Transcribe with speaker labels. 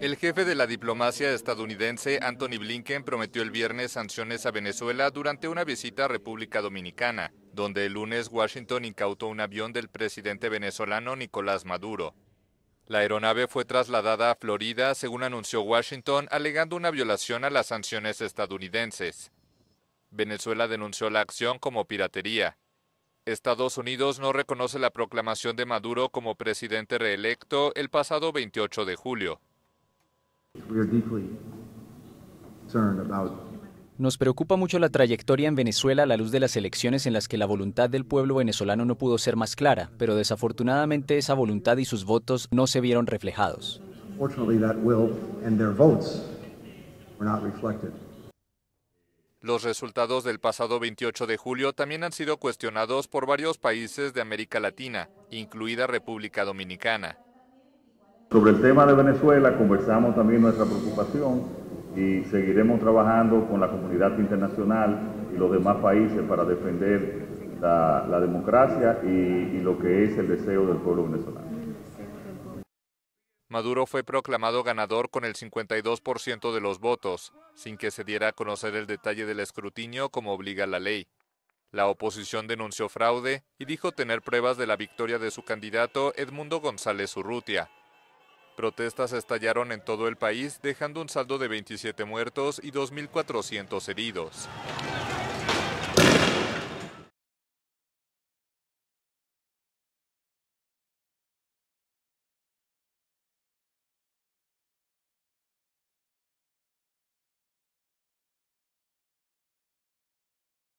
Speaker 1: El jefe de la diplomacia estadounidense, Anthony Blinken, prometió el viernes sanciones a Venezuela durante una visita a República Dominicana, donde el lunes Washington incautó un avión del presidente venezolano Nicolás Maduro. La aeronave fue trasladada a Florida, según anunció Washington, alegando una violación a las sanciones estadounidenses. Venezuela denunció la acción como piratería. Estados Unidos no reconoce la proclamación de Maduro como presidente reelecto el pasado 28 de julio.
Speaker 2: Nos preocupa mucho la trayectoria en Venezuela a la luz de las elecciones en las que la voluntad del pueblo venezolano no pudo ser más clara, pero desafortunadamente esa voluntad y sus votos no se vieron reflejados.
Speaker 1: Los resultados del pasado 28 de julio también han sido cuestionados por varios países de América Latina, incluida República Dominicana.
Speaker 3: Sobre el tema de Venezuela conversamos también nuestra preocupación y seguiremos trabajando con la comunidad internacional y los demás países para defender la, democracia y lo que es el deseo del pueblo venezolano.
Speaker 1: Maduro fue proclamado ganador con el 52% de los votos, sin que se diera a conocer el detalle del escrutinio como obliga la ley. La oposición denunció fraude y dijo tener pruebas de la victoria de su candidato Edmundo González Urrutia. Protestas estallaron en todo el país, dejando un saldo de 27 muertos y 2.400 heridos.